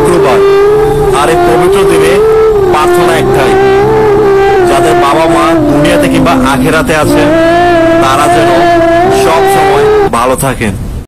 শুক্রবার আর এই পবিত্র দিনে প্রার্থনা একটাই। যাদের বাবা মা দুনিয়াতে কিংবা আখেরাতে আছে তারা যেন সব সময় ভালো থাকেন।